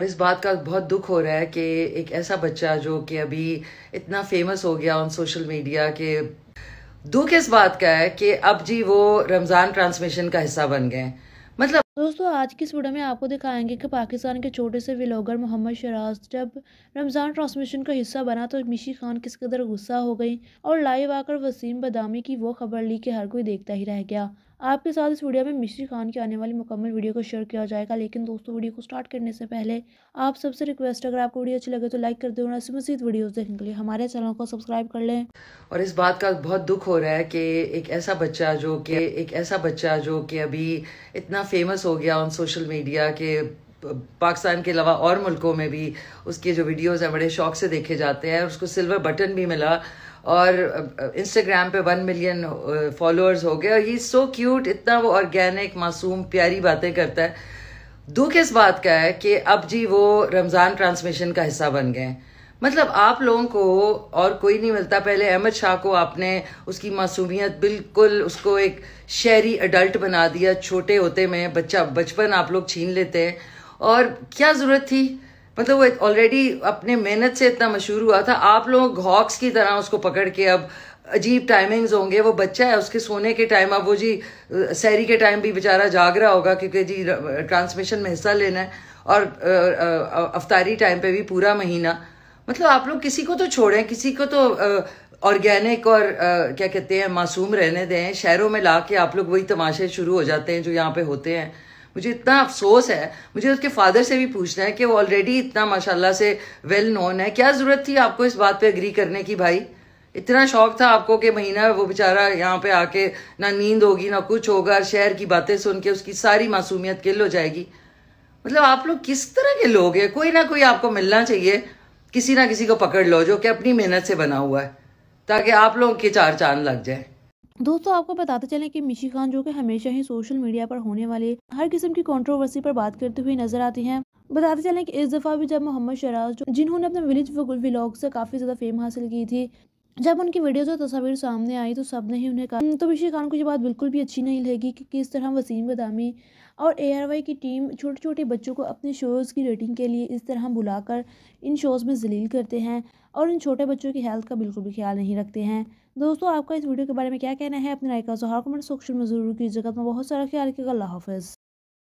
इस बात का बहुत दुख हो रहा है कि एक ऐसा बच्चा जो कि अभी इतना फ़ेमस हो गया ऑन सोशल मीडिया के दुख इस बात का है कि अब जी वो रमज़ान ट्रांसमिशन का हिस्सा बन गए मतलब दोस्तों, आज की इस वीडियो में आपको दिखाएँगे कि पाकिस्तान के छोटे से व्लॉगर मोहम्मद शराज जब रमज़ान ट्रांसमिशन का हिस्सा बना तो मिशी खान किस कदर गुस्सा हो गई और लाइव आकर वसीम बदामी की वो खबर ली कि हर कोई देखता ही रह गया। आपके साथ इस वीडियो में मिश्री खान की आने वाली मुकम्मल वीडियो को शेयर किया जाएगा। लेकिन दोस्तों वीडियो को स्टार्ट करने से पहले आप सबसे रिक्वेस्ट अगर आपको वीडियो अच्छी लगे तो लाइक कर दो और ऐसे मजीद वीडियोस देखने के लिए हमारे चैनल को सब्सक्राइब कर लें। और इस बात का बहुत दुख हो रहा है कि एक ऐसा बच्चा जो कि, एक ऐसा बच्चा जो कि अभी इतना फ़ेमस हो गया ऑन सोशल मीडिया के पाकिस्तान के अलावा और मुल्कों में भी उसके जो वीडियोस हैं, बड़े शौक से देखे जाते हैं। उसको सिल्वर बटन भी मिला और इंस्टाग्राम पे वन मिलियन फॉलोअर्स हो गए। और ही सो क्यूट इतना वो ऑर्गेनिक मासूम, प्यारी बातें करता है। दुख इस बात का है कि अब जी वो रमज़ान ट्रांसमिशन का हिस्सा बन गए। मतलब आप लोगों को और कोई नहीं मिलता। पहले अहमद शाह को आपने उसकी मासूमियत बिल्कुल उसको एक शहरी अडल्ट बना दिया। छोटे होते में बच्चा, बचपन आप लोग छीन लेते हैं। और क्या ज़रूरत थी? मतलब वो ऑलरेडी अपने मेहनत से इतना मशहूर हुआ था। आप लोग हॉक्स की तरह उसको पकड़ के अब अजीब टाइमिंग्स होंगे। वो बच्चा है, उसके सोने के टाइम अब वो जी सैरी के टाइम भी बेचारा जाग रहा होगा क्योंकि जी ट्रांसमिशन में हिस्सा लेना है। और अफतारी टाइम पे भी पूरा महीना। मतलब आप लोग किसी को तो छोड़ें, किसी को तो ऑर्गेनिक और क्या कहते हैं, मासूम रहने दें। शहरों में ला के आप लोग वही तमाशे शुरू हो जाते हैं जो यहाँ पे होते हैं। मुझे इतना अफसोस है, मुझे उसके फादर से भी पूछना है कि वो ऑलरेडी इतना माशाल्लाह से वेल नोन है। क्या ज़रूरत थी आपको इस बात पे अग्री करने की भाई? इतना शौक था आपको कि महीना वो बेचारा यहाँ पे आके ना नींद होगी, ना कुछ होगा, शहर की बातें सुन के उसकी सारी मासूमियत किल हो जाएगी। मतलब आप लोग किस तरह के लोग हैं? कोई ना कोई आपको मिलना चाहिए, किसी ना किसी को पकड़ लो जो कि अपनी मेहनत से बना हुआ है, ताकि आप लोगों के चार चाँद लग जाए। दोस्तों, आपको बताते चलें कि मिशी खान जो कि हमेशा ही सोशल मीडिया पर होने वाले हर किस्म की कंट्रोवर्सी पर बात करते हुए नज़र आती हैं। बताते चलें कि इस दफ़ा भी जब मोहम्मद शराज जिन्होंने अपने विलेज व्लॉग से काफ़ी ज़्यादा फेम हासिल की थी जब उनकी वीडियोज़ और तस्वीर सामने आई तो सबने ही उन्हें कहा तो मिशी खान को ये बात बिल्कुल भी अच्छी नहीं लगी कि किस तरह वसीम बदामी और ए की टीम छोटे छोटे बच्चों को अपने शोज़ की रेटिंग के लिए इस तरह बुलाकर इन शोज़ में जलील करते हैं और इन छोटे बच्चों की हेल्थ का बिल्कुल भी ख्याल नहीं रखते हैं। दोस्तों, आपका इस वीडियो के बारे में क्या कहना है? अपने राय का जोहार कमेंट सेक्शन में ज़रूर कीजिएगा। तो बहुत सारा ख्याल रखिएगा। अल्लाह हाफिज़।